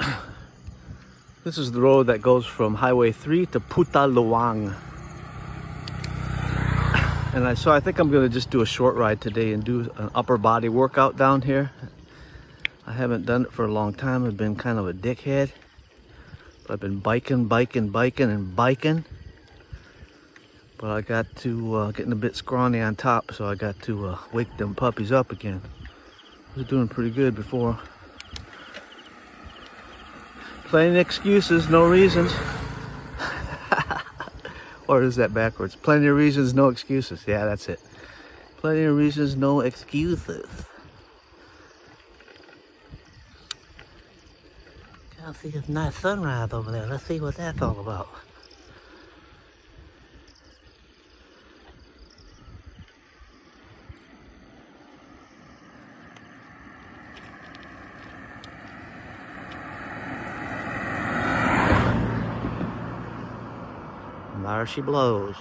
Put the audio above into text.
This is the road that goes from Highway 3 to Putaluang. And I, so I think I'm gonna just do a short ride today and do an upper body workout down here. I haven't done it for a long time. I've been kind of a dickhead. But I've been biking, biking, biking, and biking. But I got to uh, getting a bit scrawny on top, so I got to uh, wake them puppies up again. Was doing pretty good before. Plenty of excuses, no reasons. or is that backwards? Plenty of reasons, no excuses. Yeah, that's it. Plenty of reasons, no excuses. I see this nice sunrise over there. Let's see what that's all about. There she blows.